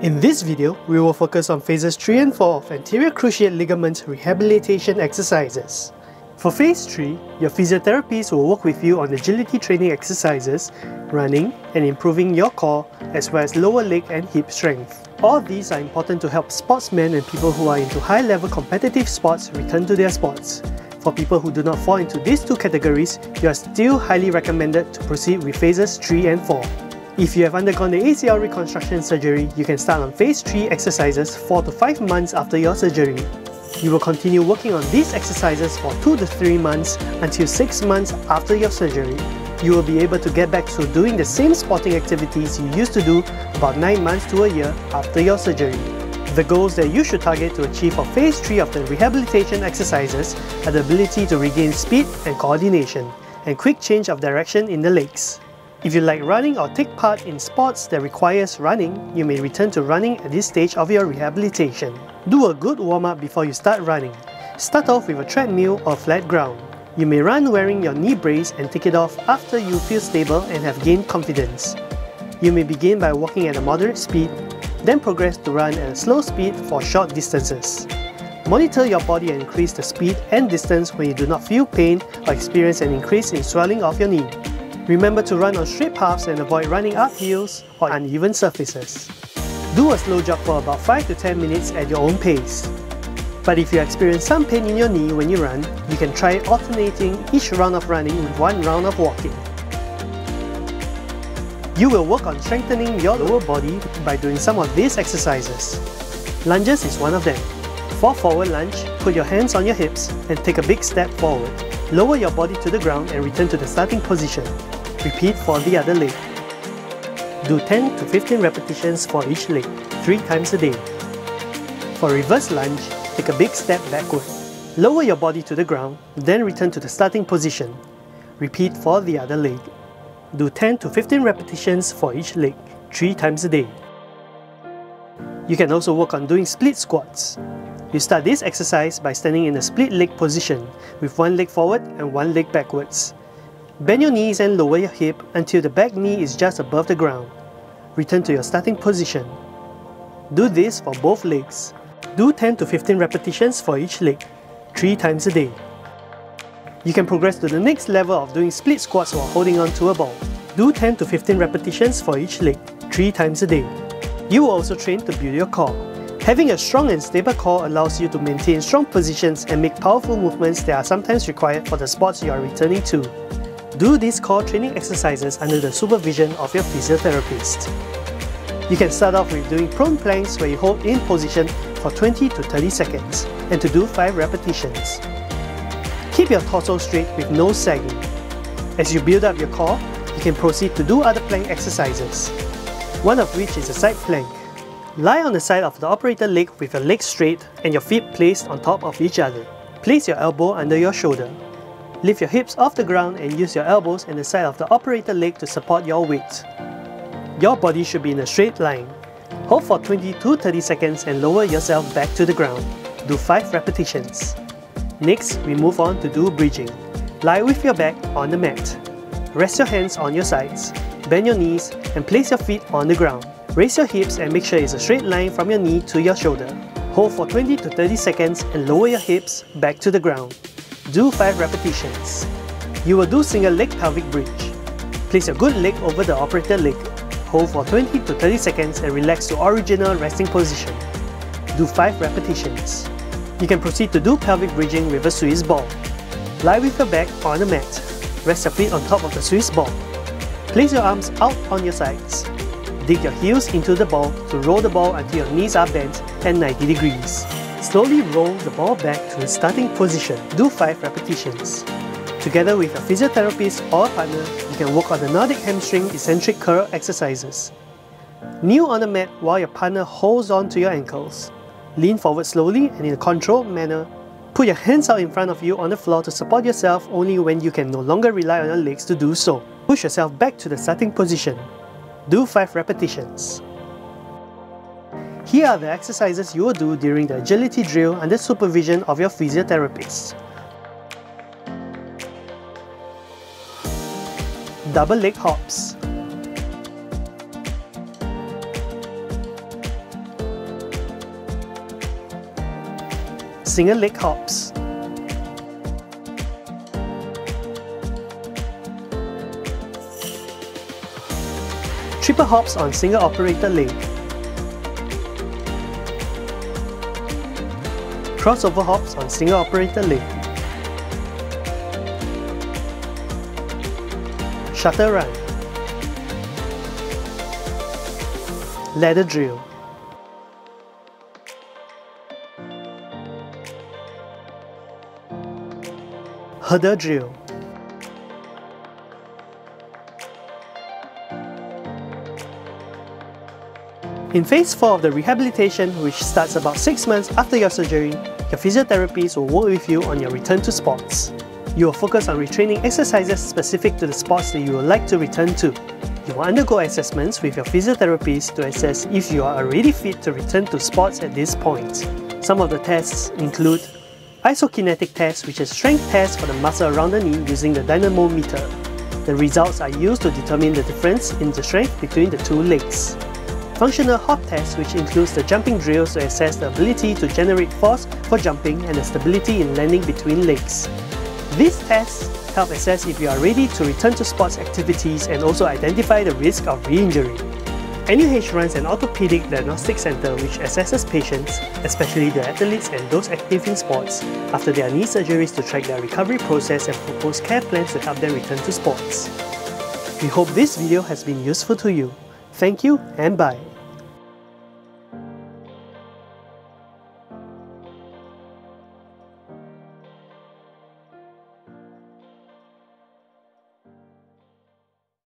In this video, we will focus on phases 3 and 4 of anterior cruciate ligament rehabilitation exercises. For phase 3, your physiotherapist will work with you on agility training exercises, running, and improving your core, as well as lower leg and hip strength. All these are important to help sportsmen and people who are into high-level competitive sports return to their sports. For people who do not fall into these two categories, you are still highly recommended to proceed with phases 3 and 4. If you have undergone the ACL reconstruction surgery, you can start on phase 3 exercises 4 to 5 months after your surgery. You will continue working on these exercises for 2 to 3 months until 6 months after your surgery. You will be able to get back to doing the same sporting activities you used to do about 9 months to a year after your surgery. The goals that you should target to achieve for phase 3 of the rehabilitation exercises are the ability to regain speed and coordination, and quick change of direction in the legs. If you like running or take part in sports that requires running, you may return to running at this stage of your rehabilitation. Do a good warm-up before you start running. Start off with a treadmill or flat ground. You may run wearing your knee brace and take it off after you feel stable and have gained confidence. You may begin by walking at a moderate speed, then progress to run at a slow speed for short distances. Monitor your body and increase the speed and distance when you do not feel pain or experience an increase in swelling of your knee. Remember to run on straight paths and avoid running up hills or uneven surfaces. Do a slow jog for about 5 to 10 minutes at your own pace. But if you experience some pain in your knee when you run, you can try alternating each round of running with one round of walking. You will work on strengthening your lower body by doing some of these exercises. Lunges is one of them. For forward lunge, put your hands on your hips and take a big step forward. Lower your body to the ground and return to the starting position. Repeat for the other leg. Do 10 to 15 repetitions for each leg, 3 times a day. For reverse lunge, take a big step backward. Lower your body to the ground, then return to the starting position. Repeat for the other leg. Do 10 to 15 repetitions for each leg, 3 times a day. You can also work on doing split squats. You start this exercise by standing in a split leg position with one leg forward and one leg backwards. Bend your knees and lower your hip until the back knee is just above the ground. Return to your starting position. Do this for both legs. Do 10 to 15 repetitions for each leg, 3 times a day. You can progress to the next level of doing split squats while holding on to a ball. Do 10 to 15 repetitions for each leg, 3 times a day. You will also train to build your core. Having a strong and stable core allows you to maintain strong positions and make powerful movements that are sometimes required for the sports you are returning to. Do these core training exercises under the supervision of your physiotherapist. You can start off with doing prone planks where you hold in position for 20 to 30 seconds and to do 5 repetitions. Keep your torso straight with no sagging. As you build up your core, you can proceed to do other plank exercises, one of which is a side plank. Lie on the side of the operator leg with your legs straight and your feet placed on top of each other. Place your elbow under your shoulder. Lift your hips off the ground and use your elbows and the side of the operator leg to support your weight. Your body should be in a straight line. Hold for 20 to 30 seconds and lower yourself back to the ground. Do 5 repetitions. Next, we move on to do bridging. Lie with your back on the mat. Rest your hands on your sides. Bend your knees and place your feet on the ground. Raise your hips and make sure it's a straight line from your knee to your shoulder. Hold for 20 to 30 seconds and lower your hips back to the ground. Do 5 repetitions. You will do single leg pelvic bridge. Place your good leg over the operator leg. Hold for 20 to 30 seconds and relax to original resting position. Do 5 repetitions. You can proceed to do pelvic bridging with a Swiss ball. Lie with your back on the mat. Rest your feet on top of the Swiss ball. Place your arms out on your sides. Dig your heels into the ball to roll the ball until your knees are bent at 90 degrees. Slowly roll the ball back to the starting position. Do 5 repetitions. Together with a physiotherapist or partner, you can work on the Nordic hamstring eccentric curl exercises. Kneel on the mat while your partner holds on to your ankles. Lean forward slowly and in a controlled manner. Put your hands out in front of you on the floor to support yourself only when you can no longer rely on your legs to do so. Push yourself back to the starting position. Do 5 repetitions. Here are the exercises you will do during the agility drill under supervision of your physiotherapist. Double leg hops. Single leg hops. Triple hops on single operator leg. Crossover hops on single operator leg. Shuttle run. Ladder drill. Hurdle drill. In phase 4 of the rehabilitation, which starts about 6 months after your surgery, your physiotherapist will work with you on your return to sports. You will focus on retraining exercises specific to the sports that you would like to return to. You will undergo assessments with your physiotherapist to assess if you are already fit to return to sports at this point. Some of the tests include isokinetic tests, which is strength tests for the muscle around the knee using the dynamometer. The results are used to determine the difference in the strength between the two legs. Functional hop test which includes the jumping drills to assess the ability to generate force for jumping and the stability in landing between legs. These tests help assess if you are ready to return to sports activities and also identify the risk of re-injury. NUH runs an orthopedic diagnostic center which assesses patients, especially the athletes and those active in sports, after their knee surgeries to track their recovery process and propose care plans to help them return to sports. We hope this video has been useful to you. Thank you and bye.